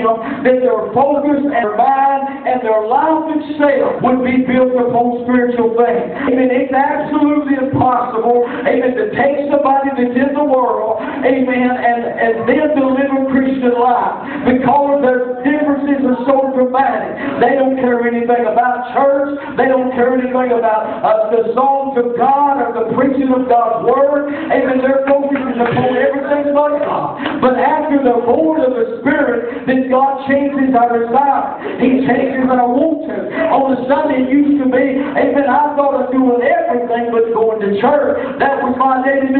That their focus and their mind and their life itself would be built upon spiritual things. Amen. It's absolutely impossible, amen, to take somebody that's in the world, amen, and, and then to live a Christian life because their differences are so dramatic. They don't care anything about church. They don't care anything about uh, the songs of God or the preaching of God's Word. Amen. Their focus is upon everything but God. But after the born of the Spirit, then God changes our desire. He changes our want to. On the Sunday, it used to be, amen, I thought of doing everything but going to church. That was my do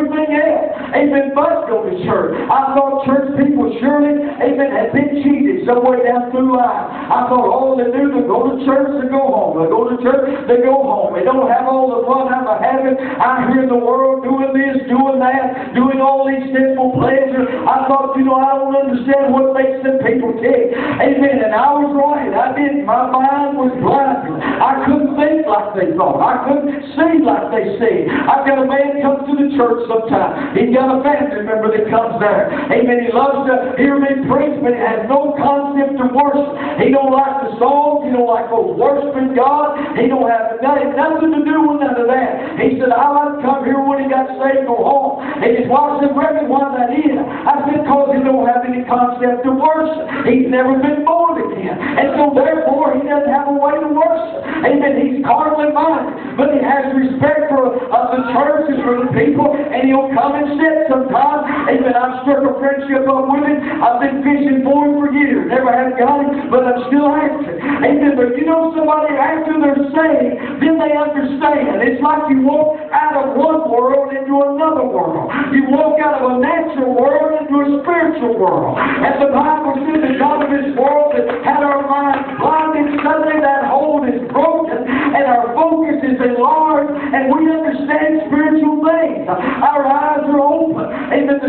everything else. Amen, but go to church. I thought church people surely, amen, had been cheated some way down through life. I thought all they do is go to church and go home. They go to church, they go home. They don't have all the fun I'm having. I hear the world doing this, doing that, doing all these sinful pleasures. I thought, you know, I don't understand what makes the people tick. Amen. And I was right. I didn't. My mind was blinded. I couldn't like they thought. I couldn't see like they see. I've got a man comes to the church sometimes. He's got a family member that comes there. Amen. He loves to hear me preach, but he has no concept of worship. He don't like the songs. He don't like those worshiping God. He don't have nothing to do with none of that. He said, I like to come here when he got saved, go home. And his wife said, Reverend, why that is? I said, because he don't have any concept of worship. He's never been born again. And so therefore, he doesn't have a way to worship. Amen. He's carnally minded. But he has respect for uh, the church and for the people. And he'll come and sit sometimes. Amen. I've struck a friendship up him. I've been fishing for him for years. Never got him, but I'm still asking. Amen. But you know somebody after they're saved, then they understand. It's like you walk out of one world into another world. You walk out of a natural world into a spiritual world. And the Bible says the God of this world that had our minds blinded, suddenly that hold is broken and our focus is enlarged and we understand spiritual things. Our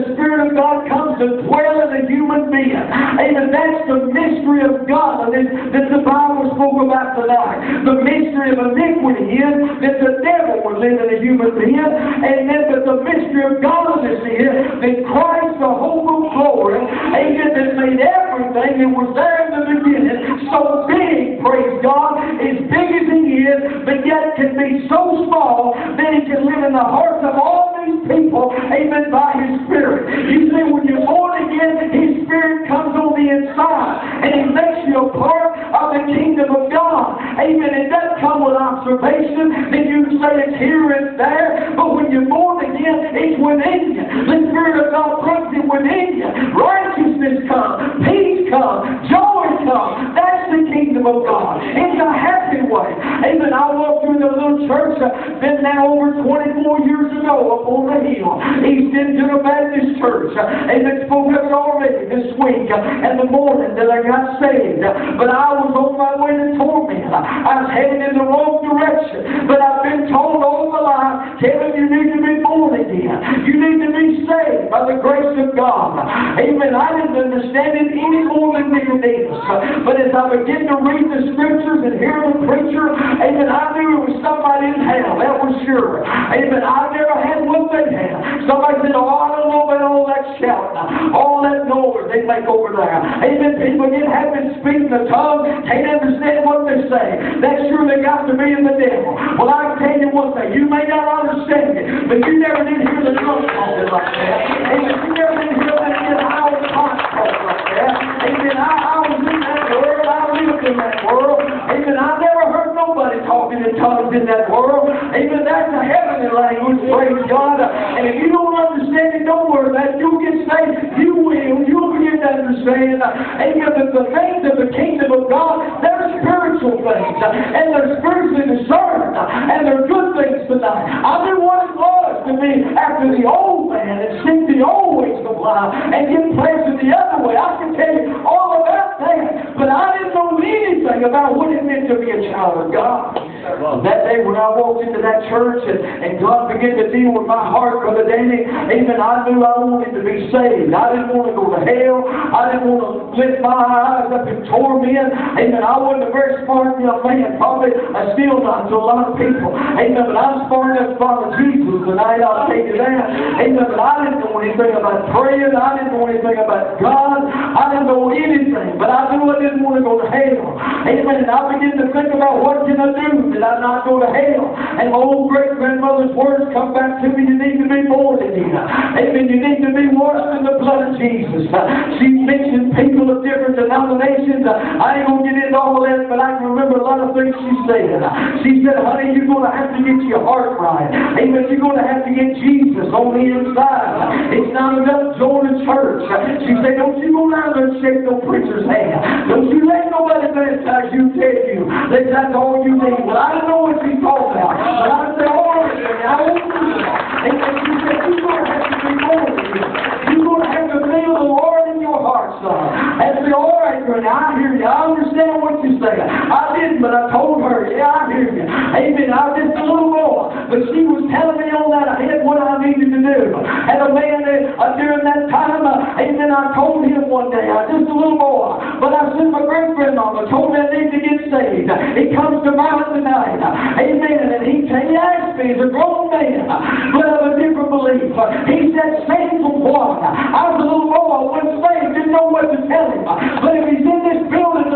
The Spirit of God comes to dwell in a human being. Amen. That's the mystery of God that, the Bible spoke about tonight. The mystery of iniquity is that the devil would live in a human being, and then that the mystery of godliness is that Christ, the hope of glory, amen, that made everything that was there in the beginning so big, praise God, as big as he is, but yet can be so small that he can live in the hearts of all these people, amen, by his Spirit. Comes, joy comes. That's the kingdom of God. It's a happy way. Amen. I walked through the little church, uh, been there over 24 years ago up on the hill. East Indiana Baptist Church. Amen. Spoke of it already this week uh, and the morning that I got saved. But I was on my way to torment. I was heading in the wrong direction. But I've been told all my life, Kevin, you need to be born again. You need to be saved by God. Amen. I didn't understand it any more than Nicodemus. But as I began to read the scriptures and hear the preacher, amen, I knew it was somebody in hell. That was sure. Amen. I never had what they had. Somebody said, oh, I don't know about all that shouting, all that noise they make over there. Amen. People get happy speaking the tongue, can't understand what they say. That's sure they got to be in the devil. Well, I can tell you one thing. You may not understand it, but you never did hear the tongue talking like that. Amen. You never did hear that in our talk like that. Amen. I, I was in that world. I lived in that world. Amen. I never heard nobody talking in tongues in that world. Amen. That's a heavenly language. Praise God. And if you don't understand it, don't worry about it. You'll get saved. You will. You'll begin to understand. Amen. That the things of the kingdom of God, they're spiritual things. And they're spiritually discerned. And they're good things tonight. I knew what it was to be after the old man and seek the old ways of life and get planted the other way. I can tell you all about that. But I didn't know anything about what it meant to be a child of God. That day when I walked into that church and, and God began to deal with my heart, Brother Danny, even I knew I wanted to be saved. I didn't want to go to hell. I didn't want to lift my eyes up in torment. Amen. I wasn't a very smart young man. Probably I still not to a lot of people. Amen. But I'm smart enough to follow Jesus tonight. I'll you there. Amen. But I didn't know anything about praying. I didn't know anything about God. I didn't know anything. But I knew I didn't want to go to hell. Amen. And I began to think about what can I do that I not go to hell. And my old great grandmother's words come back to me. You need to be born again. Amen. You need to be washed in the blood of Jesus. She mentioned people of different denominations. I ain't gonna get into all of that, but I can remember a lot of things she said. She said, honey, you're gonna have to get your heart right. Amen. You're gonna have to get Jesus on the inside. It's not enough joining church. She said, don't you go down there and shake no preacher's hand. Don't you let nobody baptize you tell you that that's all you need. I don't know what she's talking about. But I said, all right, I won't. Amen. She said, you're gonna have to be born again. You're gonna have to feel the Lord in your heart, son. I said, all right, Granny, I hear you. I understand what you're saying. I didn't, but I told her, yeah, I hear you. Amen. I was just a little more. But she was telling me on that ahead what I needed to do. And a man uh, during that time, uh, amen, I told him one day, uh, just a little more. Said, my great grandmama told me I need to get saved. He comes to mind tonight. Amen. And he, he asked me, he's a grown man, but of a different belief. He said, saved from what? I was a little boy, I wasn't saved, didn't know what to tell him. But if he's in this building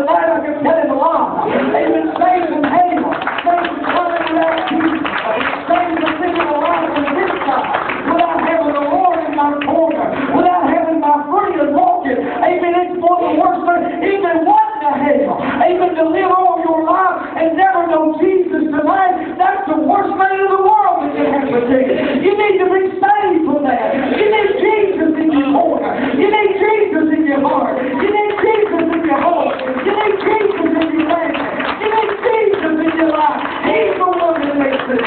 That's the worst thing in the world that you have to do. You need to be saved from that. You need Jesus in your corner. You need Jesus in your heart. You need Jesus in your home. You need Jesus in your family. You need Jesus in your life. He's the one that makes it.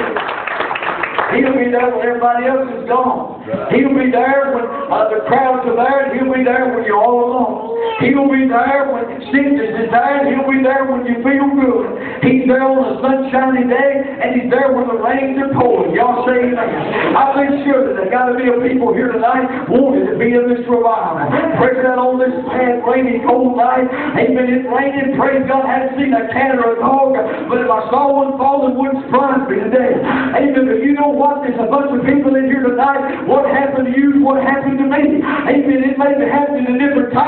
He'll be there when everybody else is gone. He'll be there when uh, the crowds are there, he'll be there when you're all alone. He'll be there when sickness is there, he'll be there when you feel good. He's there on a sunshiny day, and he's there when the rains are pouring. Y'all say amen. I've been sure that there's got to be a people here tonight wanting to be in this revival. Praise God on this bad, rainy, cold night. Amen. It's raining. Praise God. I haven't seen a cat or a dog, but if I saw one fall, it wouldn't surprise me today. Amen. But you know what? There's a bunch of people in here tonight. What happened to you what happened to me. Amen. It may have happened in different time, but we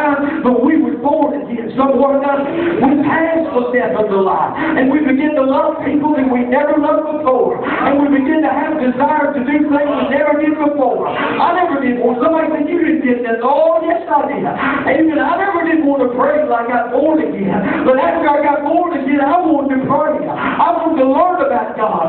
again. Or another. We pass the death of the life. And we begin to love people that we never loved before. And we begin to have desire to do things we never did before. I never did want somebody said you didn't get that. Oh, yes I did. Amen. I never did want to pray till I got born again. But after I got born again, I wanted to pray. I wanted to learn about God.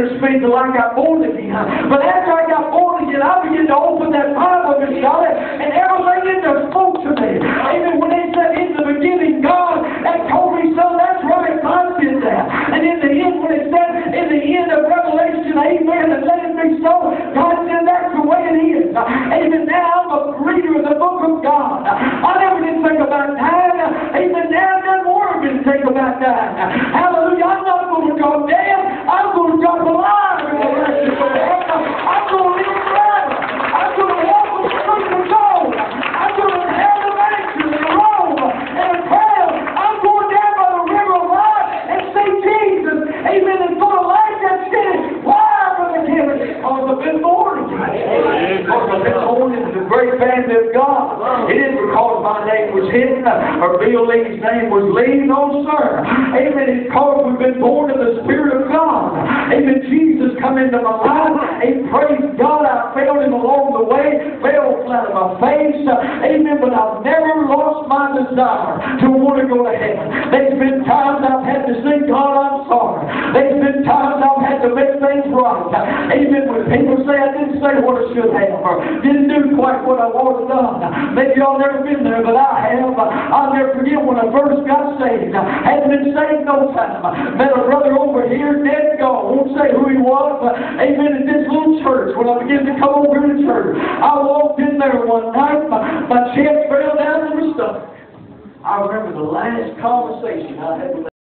The didn't interspeak till I got born again. But after I got born again, I began to open that Bible, Miss Charlotte, and everything in there spoke to me. Amen. When they said in the beginning, God, that told me so, that's right, God did that. And in the end, when it said in the end of Revelation, amen, and let it be so, God said that's the way it is. Amen. Now I'm a reader of the book of God. I never did think about that. Amen. Now I never more did think about that. Hallelujah. I'm not going to go dead. I'm going to go alive in the rest of the I'm going to live forever. I'm going to walk the streets of gold. I'm going to have the mansion and a robe and a crown. I'm going down by the river of life and see Jesus. Amen. And for the life that's in it. Why, Brother Kevin? Because I've been born Because I've born into the great family of God. It isn't because my name was Hinton or Bill Lee's name was Lee. No, sir. Amen. It's because we've been born in the Spirit of God. Amen. Jesus come into my life. And praise God, I failed him along the way. Fell flat on my face. Amen. But I've never lost my desire to want to go to heaven. There's been times I've had to say, God. There's been times I've had to make things right. Amen. When people say I didn't say what I should have or didn't do quite what I wanted done. Maybe y'all never been there, but I have. I'll never forget when I first got saved. Hadn't been saved no time. Met a brother over here, dead gone. Won't say who he was, but amen, at this little church, when I began to come over to church, I walked in there one night, my, my chest fell down to my stomach. I remember the last conversation I had with